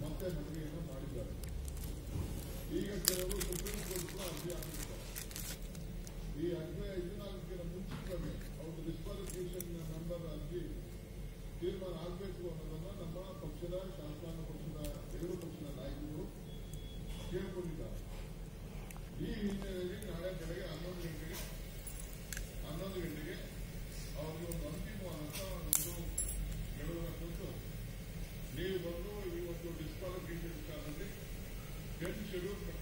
ಮತ್ತೆ ಮನವಿಯನ್ನು ಮಾಡಿದ್ದಾರೆ ಈಗ ಕೆಲವರು ಸುಪ್ರೀಂ ಕೋರ್ಟ್ ಅರ್ಜಿ ಈ ಅನ್ವಯ ಇದನ್ನ ಮುಂಚಿತವಾಗಿ ಅವ್ರದ್ದು ಡಿಸ್ಕ್ವಾಲಿಫಿಕೇಶನ್ ನಂಬರ್ ಅರ್ಜಿ ತೀರ್ಮಾನ ಆಗಬೇಕು ಅನ್ನೋದನ್ನ ನಮ್ಮ ಪಕ್ಷದ ಶಾಸಕಾಂಗ ಪಕ್ಷದ ಎರಡು ಪಕ್ಷದ ಈ ಹಿನ್ನೆಲೆ Aleluya.